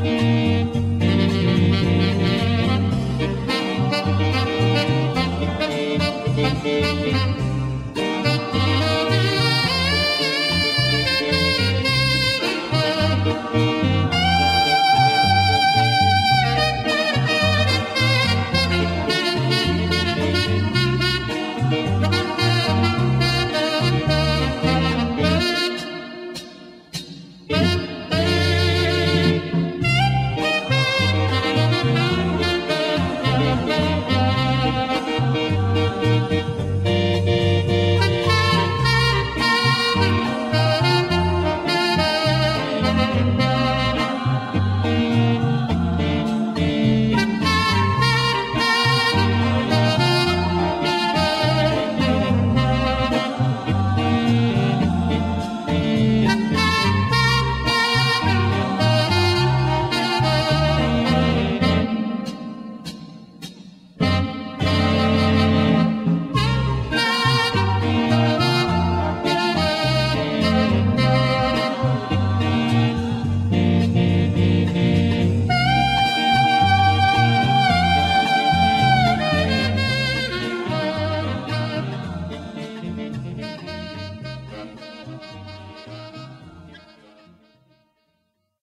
Bye.